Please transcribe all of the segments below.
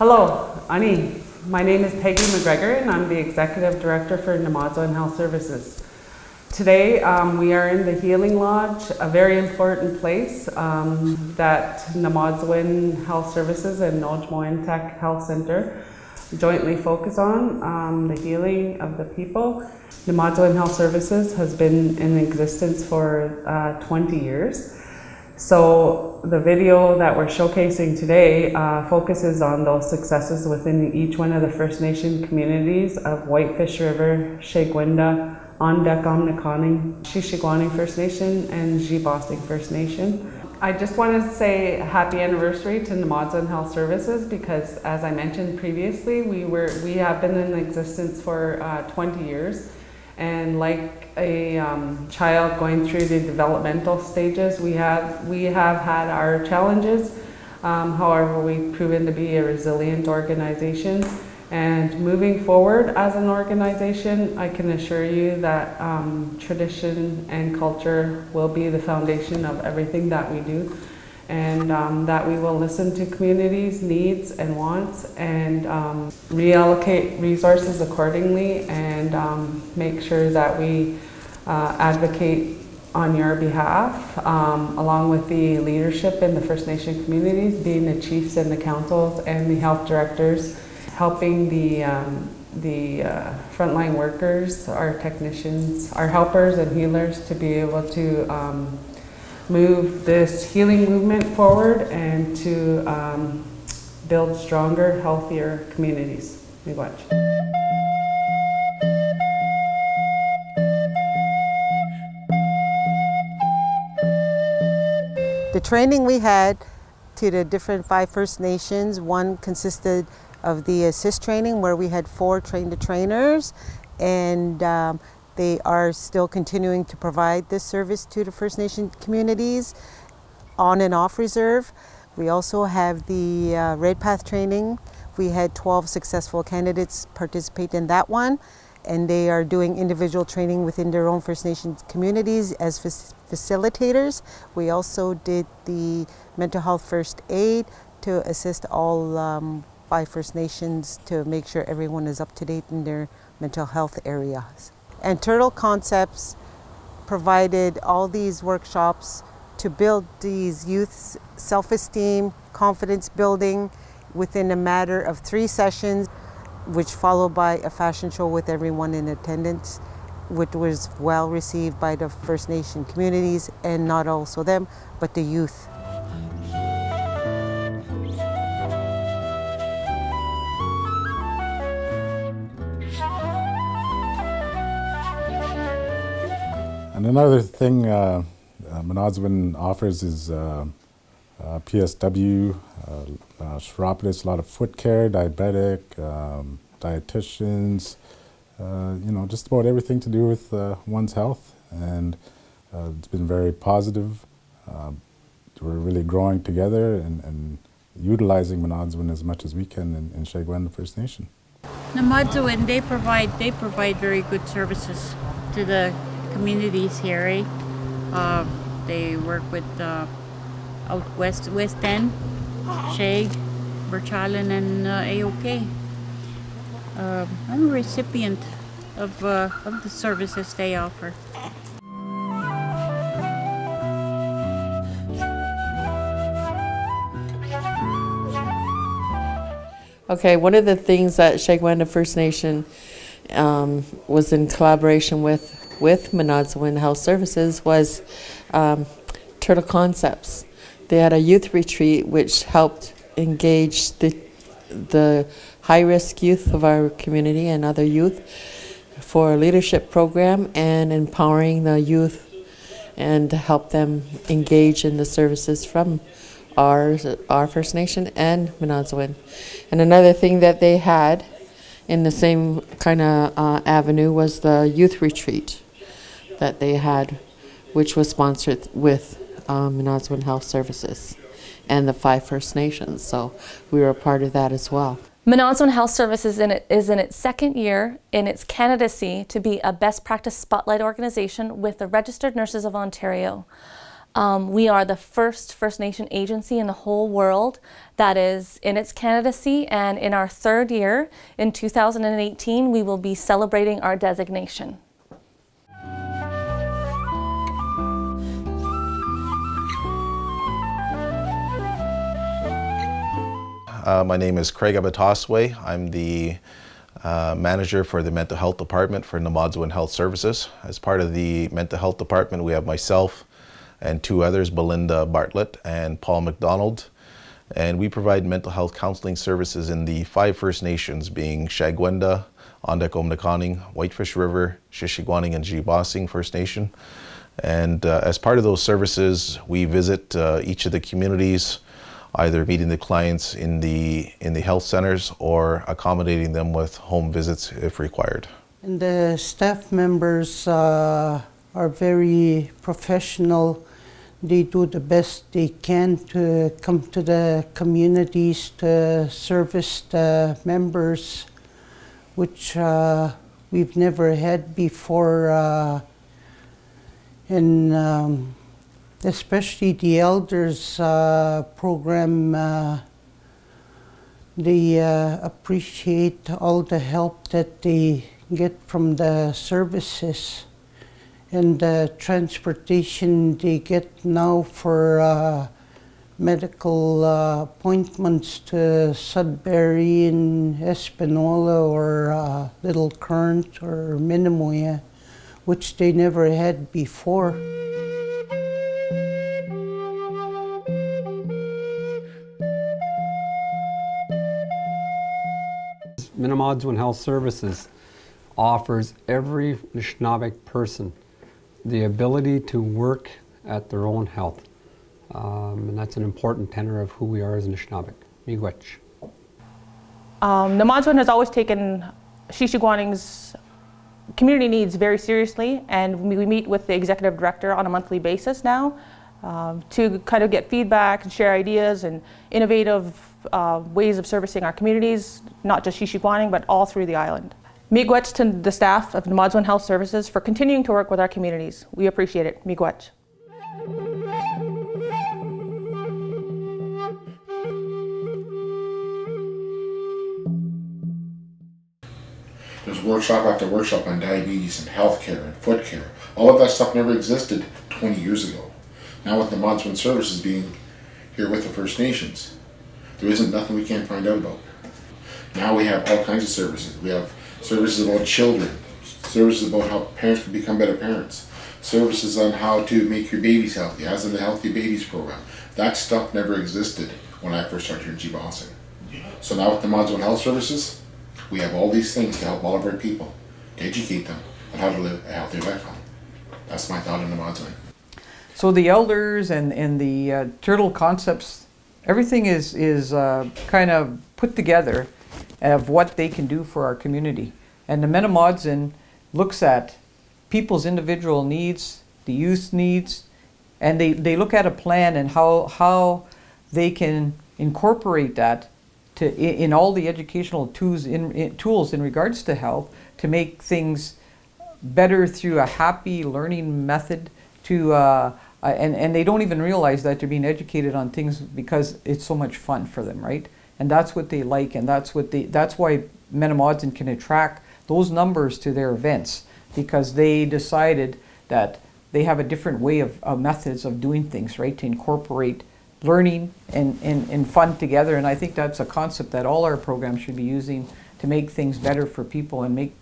Hello, Ani. My name is Peggy McGregor and I'm the Executive Director for Mnaamadzawin Health Services. Today um, we are in the Healing Lodge, a very important place um, that Mnaamadzawin Health Services and Noojmowin Teg Health Center jointly focus on, um, the healing of the people. Mnaamadzawin Health Services has been in existence for uh, 20 years. So the video that we're showcasing today uh, focuses on those successes within each one of the First Nation communities of Whitefish River, Sheguiandah, Ondekamnekani, Shishigwani First Nation, and Zhiibaahaasing First Nation. I just want to say happy anniversary to Mnaamadzawin Health Services because, as I mentioned previously, we were we have been in existence for uh, 20 years, and like a um, child going through the developmental stages, we have we have had our challenges. Um, however, we've proven to be a resilient organization. And moving forward as an organization, I can assure you that um, tradition and culture will be the foundation of everything that we do, and um, that we will listen to communities' needs and wants and um, reallocate resources accordingly and um, make sure that we uh, advocate on your behalf, um, along with the leadership in the First Nation communities, being the chiefs and the councils and the health directors helping the, um, the uh, frontline workers, our technicians, our helpers and healers to be able to um, move this healing movement forward and to um, build stronger, healthier communities. We watch. The training we had to the different five First Nations, one consisted of the assist training where we had four train the trainers and um, they are still continuing to provide this service to the First Nation communities on and off reserve. We also have the uh, Red Path training. We had 12 successful candidates participate in that one and they are doing individual training within their own First Nation communities as facilitators. We also did the mental health first aid to assist all um, by First Nations to make sure everyone is up to date in their mental health areas. And Turtle Concepts provided all these workshops to build these youth's self-esteem, confidence building within a matter of three sessions, which followed by a fashion show with everyone in attendance, which was well received by the First Nation communities and not also them, but the youth. And another thing uh, uh, offers is uh, uh PSW, uh, uh, chiropodists, a lot of foot care, diabetic, um, dietitians, you know, just about everything to do with one's health. And it's been very positive. we're really growing together and, and utilizing Mnaamadzawin as much as we can in, in Sheguiandah First Nation. Mnaamadzawin, they provide they provide very good services to the communities here. Uh, they work with uh, out west, West End, Shag, Birchallen, and uh, AOK. Uh, I'm a recipient of, uh, of the services they offer. Okay, one of the things that Sheguiandah First Nation um, was in collaboration with with Mnaamadzawin Health Services was um, Turtle Concepts. They had a youth retreat which helped engage the, the high risk youth of our community and other youth for a leadership program and empowering the youth and help them engage in the services from our, our First Nation and Mnaamadzawin. And another thing that they had in the same kind of uh, avenue was the youth retreat that they had, which was sponsored with um, Health Services and the five First Nations. So we were a part of that as well. Mnaamadzawin Health Services in it, is in its second year in its candidacy to be a best practice spotlight organization with the Registered Nurses of Ontario. Um, we are the first First Nation agency in the whole world that is in its candidacy, and in our third year, in 2018, we will be celebrating our designation. Uh, my name is Craig Abataswe. I'm the uh, manager for the mental health department for Mnaamadzawin Health Services. As part of the mental health department, we have myself and two others, Belinda Bartlett and Paul McDonald. And we provide mental health counseling services in the five First Nations, being Sheguiandah, Ondekomnakaning, Whitefish River, Sheshegwaning, and Zhiibaahaasing First Nation. And uh, as part of those services, we visit uh, each of the communities, either meeting the clients in the in the health centers or accommodating them with home visits if required. And the staff members uh, are very professional. They do the best they can to come to the communities to service the members, which uh, we've never had before. Uh, and um, especially the elders uh, program, uh, they uh, appreciate all the help that they get from the services and the transportation they get now for uh, medical uh, appointments to Sudbury and Espanola or uh, Little Current or Mindemoya, which they never had before. Mnaamadzawin Health Services offers every Nishnabek person the ability to work at their own health. Um, and that's an important tenor of who we are as Nishnabek. Miigwech. Um, has always taken Sheshegwaning's community needs very seriously, and we, we meet with the executive director on a monthly basis now um, to kind of get feedback and share ideas and innovative uh, ways of servicing our communities, not just Sheshegwaning, but all through the island. Miigwech to the staff of Mnaamadzawin Health Services for continuing to work with our communities. We appreciate it. Miigwech. There's workshop after workshop on diabetes and healthcare and foot care. All of that stuff never existed 20 years ago. Now with the Modswin Services being here with the First Nations, there isn't nothing we can't find out about. Now we have all kinds of services. We have services about children, services about how parents can become better parents, services on how to make your babies healthy, as in the Healthy Babies program. That stuff never existed when I first started here in G-Bossing. So now with the Modswin Health Services, we have all these things to help all of our people, to educate them on how to live a healthy lifestyle. That's my thought on the Modswin. So the elders and, and the uh, turtle concepts, everything is, is uh, kind of put together of what they can do for our community. And the Metamodzen looks at people's individual needs, the youth needs, and they, they look at a plan and how, how they can incorporate that to, in, in all the educational tools in, in, tools in regards to health to make things better through a happy learning method to uh, and, and they don't even realize that they're being educated on things because it's so much fun for them, right? And that's what they like, and that's what they that's why Metamodzen can attract those numbers to their events because they decided that they have a different way of, of methods of doing things, right? To incorporate learning and, and, and fun together. And I think that's a concept that all our programs should be using to make things better for people and make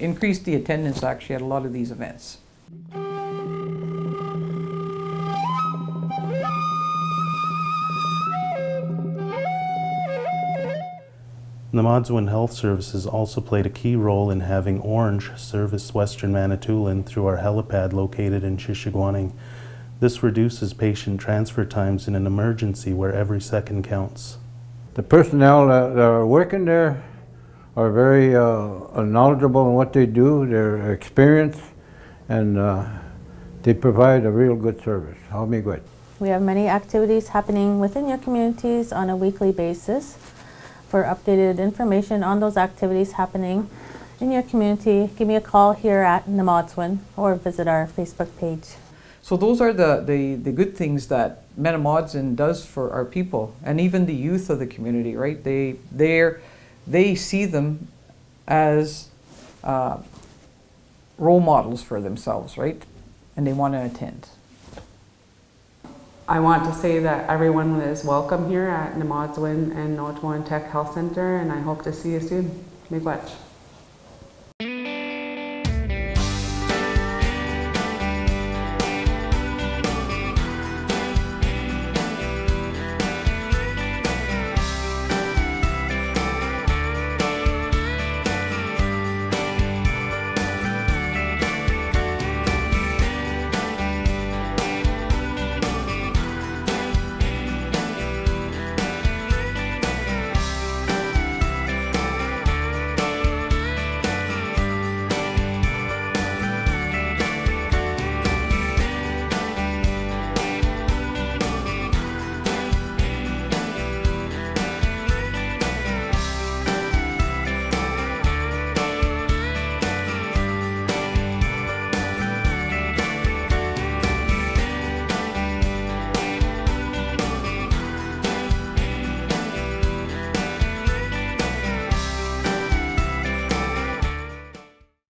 increase the attendance actually at a lot of these events. Mnaamadzawin Health Services also played a key role in having Ornge service Western Manitoulin through our helipad located in Sheshegwaning. This reduces patient transfer times in an emergency where every second counts. The personnel that are working there are very uh, knowledgeable in what they do, they're experienced, and uh, they provide a real good service. I'll be good. We have many activities happening within your communities on a weekly basis. For updated information on those activities happening in your community, give me a call here at Mnaamadzawin or visit our Facebook page. So those are the, the, the good things that Metamodson does for our people and even the youth of the community, right? They, they're, they see them as uh, role models for themselves, right? And they want to attend. I want to say that everyone is welcome here at Mnaamadzawin and Noojmowin Teg Health Center, and I hope to see you soon. Miigwech.